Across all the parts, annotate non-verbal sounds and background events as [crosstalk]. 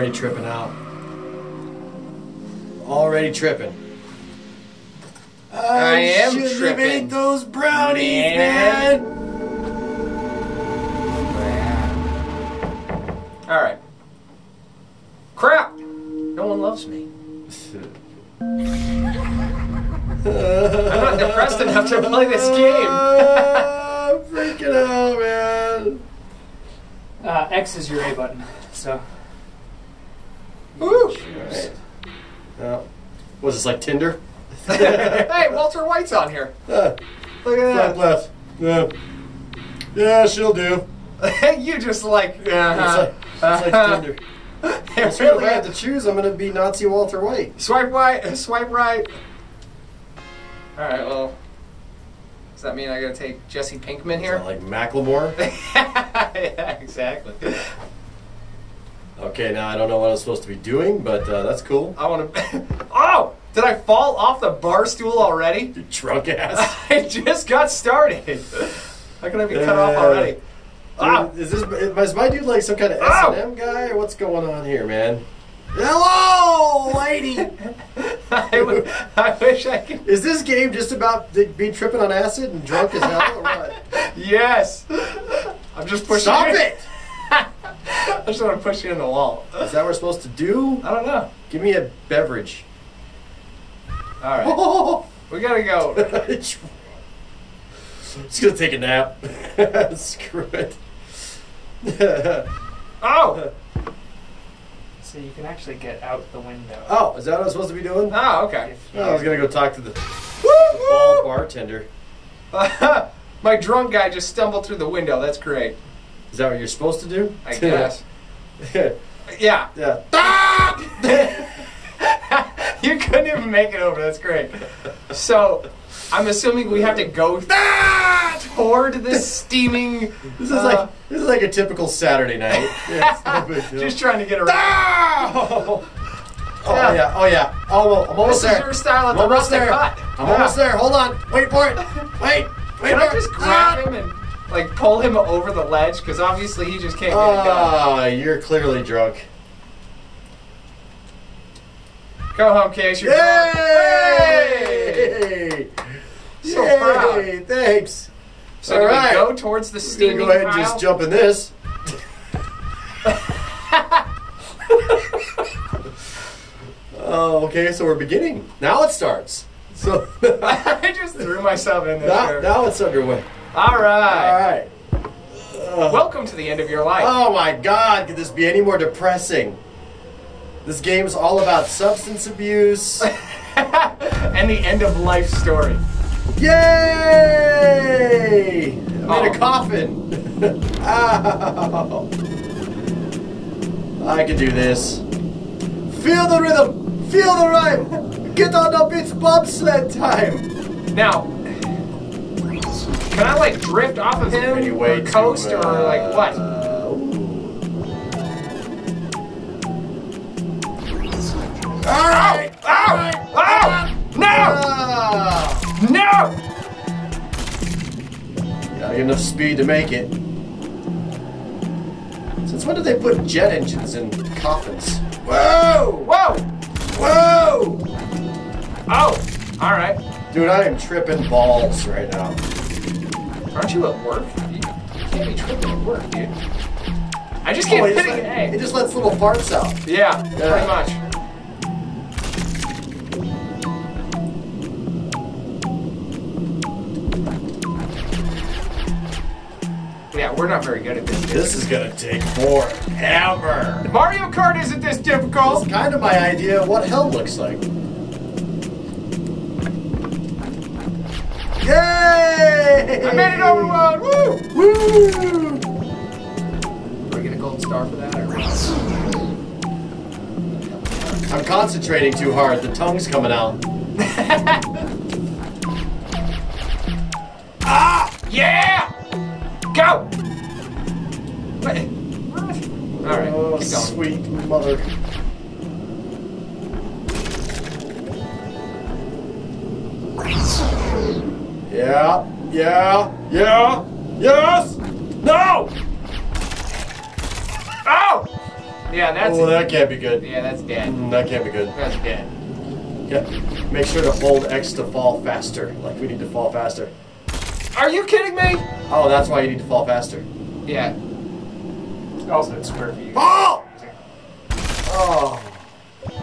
already tripping out. Already tripping. I am shouldn't have tripping. ate those brownies, Man. man. All right. Crap! No one loves me. [laughs] I'm not depressed enough to play this game. I'm freaking out, man. Uh, X is your A button. So Woo! Alright. Oh. Was this like Tinder? [laughs] hey, Walter White's on here. Ah, Look at Front left. Yeah. Yeah, she'll do. that. [laughs] you just like. It's Uh-huh. like, it's like Tinder. [laughs] It Well, so really if I had to choose, I'm gonna be Nazi Walter White. Swipe right. Swipe right. All right. Well, does that mean I gotta take Jesse Pinkman here? that like Macklemore. yeah, exactly. Okay, now I don't know what I'm supposed to be doing, but uh, that's cool. I want to. [coughs] oh, did I fall off the bar stool already? You drunk ass. [laughs] I just got started. How can I be cut off Uh, already? Ah! Dude, is this is my dude like some kind of S and M guy, or what's going on here, man? Hello, lady. [laughs] I, I wish I could. is this game just about being tripping on acid and drunk as hell, or what? [laughs] Yes. I'm just pushing. Stop it! [laughs] I just want to push you in the wall. Is that what we're supposed to do? I don't know. Give me a beverage. All right, Oh, [laughs] we gotta go. it's [laughs] just gonna take a nap. Screw it. Oh, so you can actually get out the window. oh, is that what I'm supposed to be doing? oh, okay. Oh, I was gonna go talk to the bald bartender. My drunk guy just stumbled through the window. That's great. Is that what you're supposed to do? I guess. [laughs] yeah. Yeah. [laughs] you couldn't even make it over. That's great. So, I'm assuming we have to go toward this [laughs] steaming. This is uh, like this is like a typical Saturday night. Yeah, no just trying to get around. oh Yeah. yeah, oh yeah. Oh, well, I'm almost This is there. your style at I'm the almost there. hut. I'm Yeah. almost there. Hold on. Wait for it. Wait. Wait Can for I it. just grab him and like pull him over the ledge? Because obviously he just can't get it done. Ah, you're clearly drunk. Go home, Case. You're drunk. Hey! Yay! So Yay! proud. Thanks. So All do right. we go towards the We're gonna steaming go ahead and pile? just jump in this. [laughs] oh, okay. So we're beginning. Now it starts. So [laughs] I just threw myself in there. now, now it's underway. All All right. right. Uh, Welcome to the end of your life. oh my God! Could this be any more depressing? This game's all about substance abuse. [laughs] and the end of life story. Yay! I'm in Oh. a coffin. [laughs] Ow! I can do this. Feel the rhythm. Feel the rhyme. Get on the beats bobsled time. Now, can I like drift off of him Anyway, or coast to, or like what? uh, All right. Ow! Ow! No! Ah. No! Got enough speed to make it. Since when did they put jet engines in coffins? Whoa! Whoa! Whoa! Oh! All right. Dude, I am tripping balls right now. Aren't you at work? You you can't be tripping at work, dude. I just keep Oh, it, hitting let- A. it just lets little farts out. Yeah, Yeah. pretty much. Yeah, we're not very good at this. This is gonna take forever. Mario Kart isn't this difficult. That's kind of my idea of what hell looks like. Yay! I made it over one. Woo! Woo! Do I get a gold star for that? Or... I'm concentrating too hard. The tongue's coming out. [laughs] Ah! Yeah! Go! What? What? All right, Oh, keep going. sweet mother. Yeah, yeah, yeah, yes, no! Oh! Yeah, that's oh, that can't be good. yeah, that's dead. Mm, That can't be good. That's dead. Yeah. Make sure to hold X to fall faster. Like we need to fall faster. Are you kidding me? Oh, that's why you need to fall faster. Yeah. Also, it's square view. Fall! Oh,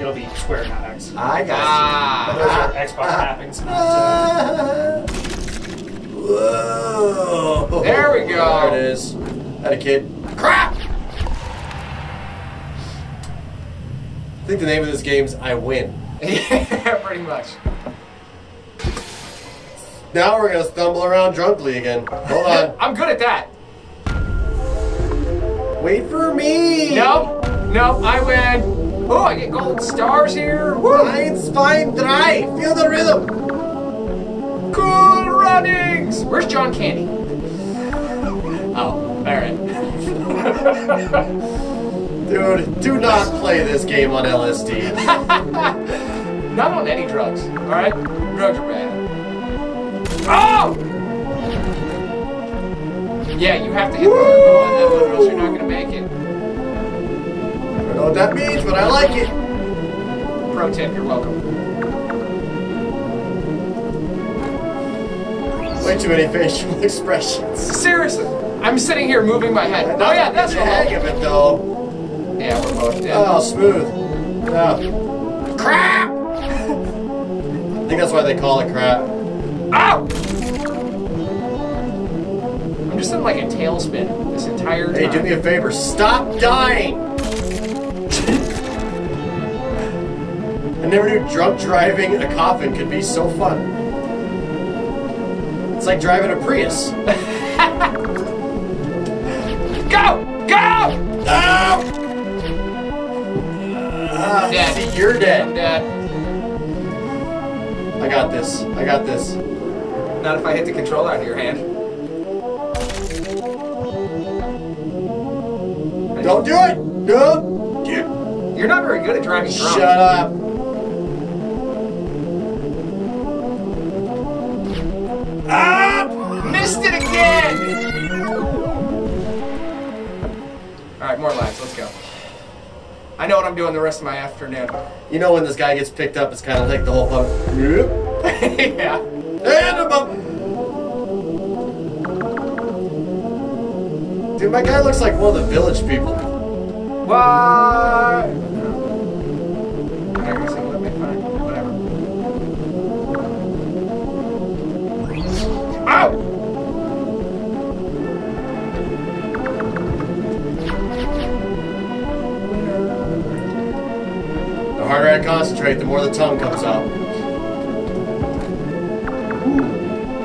It'll be square, not X. I got Ah. Those are Xbox mappings. Ah. [laughs] Whoa. There we go. There it is. Had a kid. Crap! I think the name of this game's I Win. [laughs] yeah, pretty much. Now we're gonna stumble around drunkly again. Hold on. [laughs] I'm good at that. Wait for me! Nope. Nope. I win. Oh, I get gold stars here. Woo! Eins, zwei, drei. Feel the rhythm. Cool Where's John Candy? Oh, all right. [laughs] Dude, do not play this game on LSD. [laughs] Not on any drugs. All right. Drugs are bad. Oh! Yeah, you have to hit the circle on that one, or else you're not gonna make it. I don't know what that means, but I like it. Pro tip, you're welcome. Way too many facial [laughs] expressions. Seriously, I'm sitting here moving my head. Oh yeah, that's the hang of it, though. Yeah, we're both dead. Oh, smooth. Yeah. Crap! I think that's why they call it crap. Ow! I'm just in like a tailspin this entire time. Hey, do me a favor. Stop dying. [laughs] I never knew drunk driving in a coffin could be so fun. It's like driving a Prius. [laughs] Go! Go! Ow! Ah, Dead. see, you're I'm dead. dead. I got this. I got this. Not if I hit the controller out of your hand. Don't do it! No! You- You're not very good at driving drunk. Shut up! I know what I'm doing the rest of my afternoon. You know when this guy gets picked up, it's kind of like the whole pump. [laughs] yeah. And a bump. Dude, my guy looks like one of the village people. What? More the tongue comes out.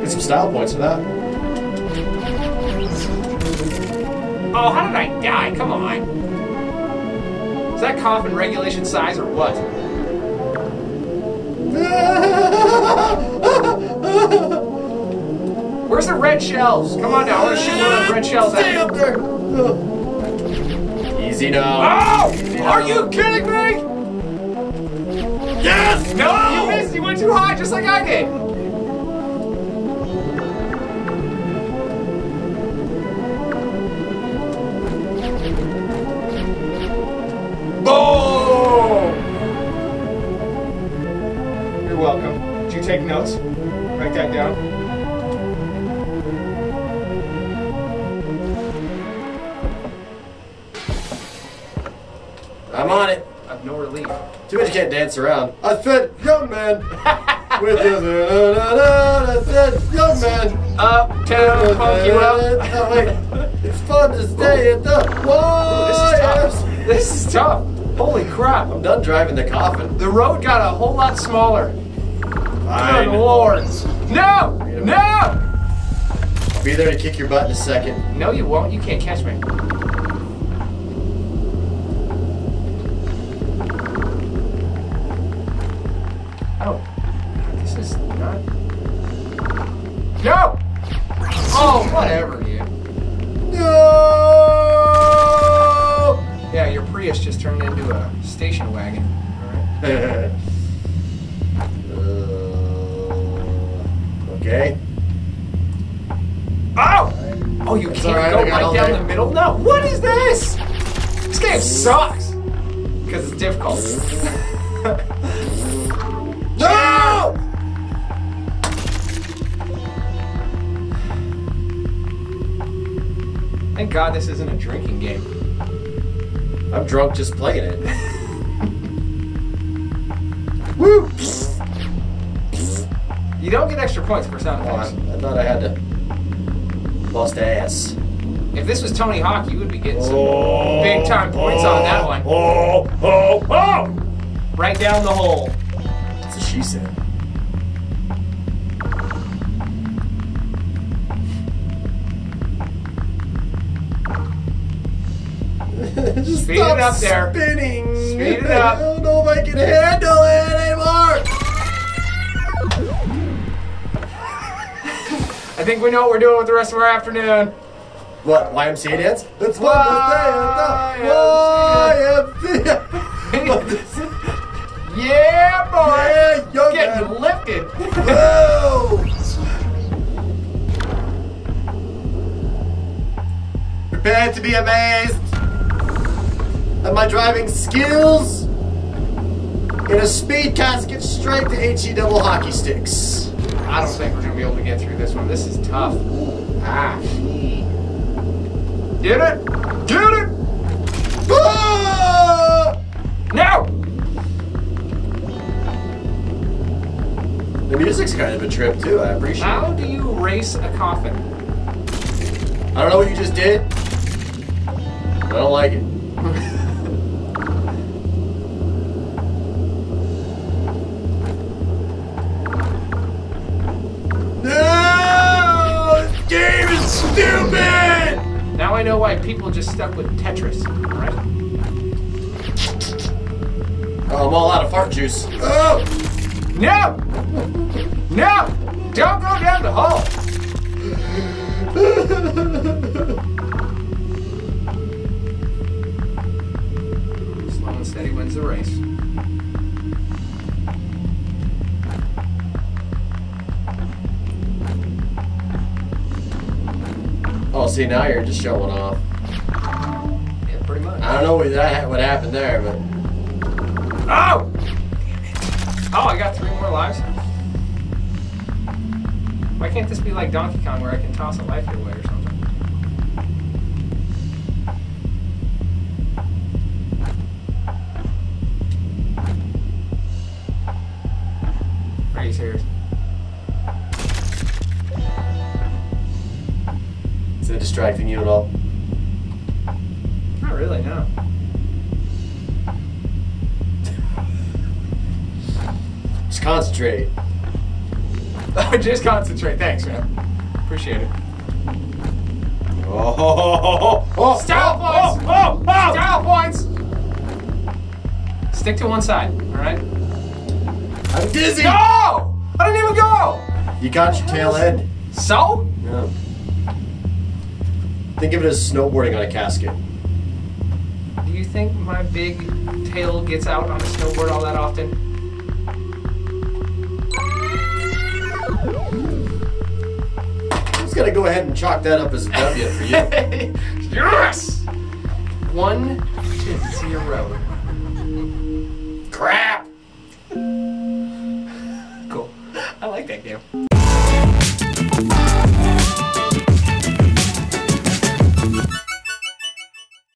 Get some style points for that. Oh, how did I die? Come on. Is that coffin regulation size or what? Where's the red shells? Come on now, I want to shoot one of those red shells Stay at up there. Easy now. Oh! Are you kidding me? Yes! No, you missed. You went too high, just like I did. Boom! You're welcome. Did you take notes? Write that down. I'm on it. I have no relief. Too bad you can't dance around. I said, young man. [laughs] With the da, da, da, I said, young man. Uptown, punk you up. It's fun to stay at the Ooh, this is tough. This is tough. Holy crap. I'm done driving the coffin. The road got a whole lot smaller. Fine. Good lord. No! No! I'll be there to kick your butt in a second. No, you won't. You can't catch me. No! Oh, whatever, you. No! Yeah, your Prius just turned into a station wagon. Alright. [laughs] Uh, okay. Oh! Oh, you It's can't alright, go right down the middle? No. What is this? This game sucks because it's difficult. [laughs] Thank God this isn't a drinking game. I'm drunk just playing it. [laughs] Woo! You don't get extra points for sound Oh, I, effects. I thought I had to bust ass. If this was Tony Hawk, you would be getting some oh, big time points on that oh, one. Oh, oh, oh! Right down the hole. That's what she said. [laughs] Just Speed it up there. Spinning. Speed it up. I don't know if I can handle it anymore. I think we know what we're doing with the rest of our afternoon. What YMCA dance? That's what YMCA. YMCA. Yeah, boy! Yeah, young Getting man. lifted. Whoa! [laughs] Prepare to be amazed my driving skills in a speed casket straight to HE double hockey sticks. I don't think we're gonna be able to get through this one. This is tough. Ah. Get it? Get it? Ah! No! The music's kind of a trip too. I appreciate How it. do you race a coffin? I don't know what you just did. I don't like it. [laughs] I know why people just stuck with Tetris, right? Oh, I'm all out of fart juice. Oh! No! No! Don't go down the hole! [laughs] Slow and steady wins the race. See, now you're just showing off. Yeah, pretty much. I don't know what, that, what happened there, but Oh! Damn it. Oh, I got three more lives? Why can't this be like Donkey Kong where I can toss a life your way or something? Distracting you at all? Not really, no. [laughs] Just concentrate. [laughs] Just concentrate. Thanks, man. Appreciate it. Oh, [laughs] oh, oh, oh, Style oh, points! oh, oh, oh. Style points! Stick to one side, alright? I'm dizzy. Go! I didn't even go! You got your tail end. So? Yeah. Think of it as snowboarding on a casket. Do you think my big tail gets out on a snowboard all that often? I'm just gonna go ahead and chalk that up as a W for you. [laughs] yes! One to zero. Crap. Cool. I like that game.